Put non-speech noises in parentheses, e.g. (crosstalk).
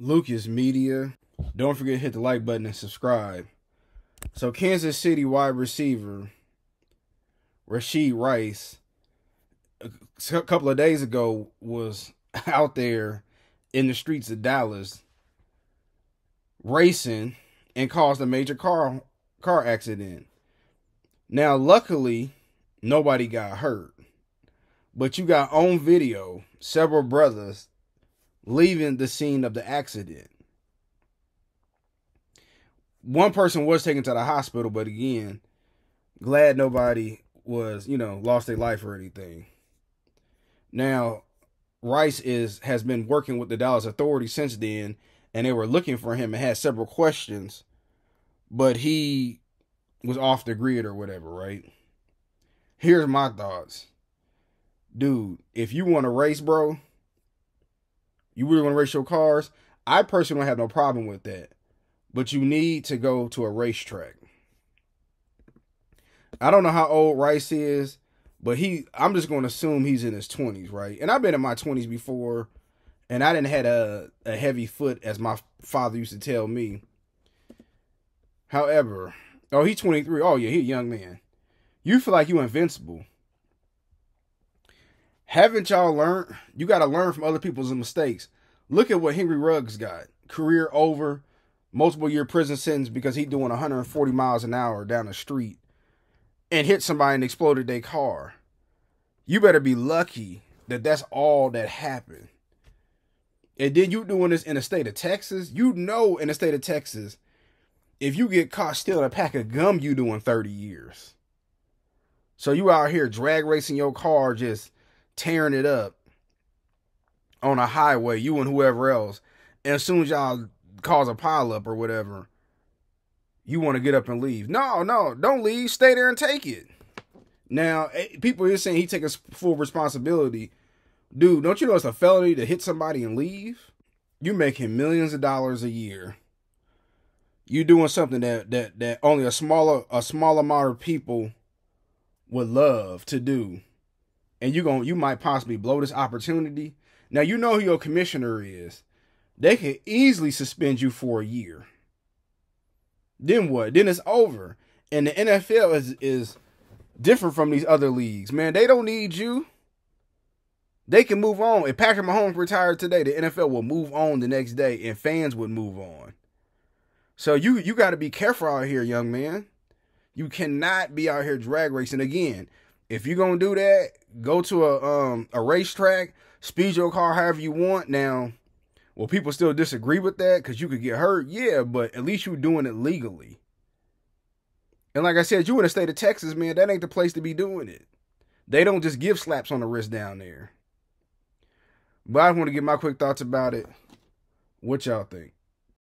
Lucaz Media. Don't forget to hit the like button and subscribe. So, Kansas City wide receiver Rashee Rice, a couple of days ago, was (laughs) out there in the streets of Dallas racing and caused a major car car accident. Now, luckily, nobody got hurt. But you got on video several brothers leaving the scene of the accident. One person was taken to the hospital, but again, glad nobody was, you know, lost their life or anything. Now, Rice is has been working with the Dallas authorities since then, and they were looking for him and had several questions, but he was off the grid or whatever, right? Here's my thoughts. Dude, if you want to race, bro, you really want to race your cars, I personally don't have no problem with that. But you need to go to a racetrack. I don't know how old Rice is, but he I'm just going to assume he's in his 20s, right? And I've been in my 20s before and I didn't had a a heavy foot as my father used to tell me. However, oh, he's 23. Oh yeah, he a young man. You feel like you invincible. Haven't y'all learned? You got to learn from other people's mistakes. Look at what Henry Ruggs got. Career over, multiple year prison sentence because he doing 140 miles an hour down the street and hit somebody and exploded their car. You better be lucky that that's all that happened. And then you doing this in the state of Texas, you know in the state of Texas, if you get caught stealing a pack of gum, you doing 30 years. So you out here drag racing your car, just tearing it up on a highway, you and whoever else. And as soon as y'all cause a pileup or whatever, you want to get up and leave. No, no, don't leave. Stay there and take it. Now, eh, people are saying he takes full responsibility. Dude, don't you know it's a felony to hit somebody and leave? You're making millions of dollars a year. You're doing something that that that only a smaller a small amount of people would love to do. And you going you might possibly blow this opportunity. Now you know who your commissioner is. They can easily suspend you for a year. Then what? Then it's over. And the NFL is is different from these other leagues. Man, they don't need you. They can move on. If Patrick Mahomes retired today, the NFL will move on the next day and fans would move on. So you you got to be careful out here, young man. You cannot be out here drag racing again. If you're to do that, go to a um a racetrack, speed your car however you want. Now, Will people still disagree with that because you could get hurt? Yeah, but at least you're doing it legally. And like I said, you in the state of Texas, man, that ain't the place to be doing it. They don't just give slaps on the wrist down there. But I want to get my quick thoughts about it. What y'all think?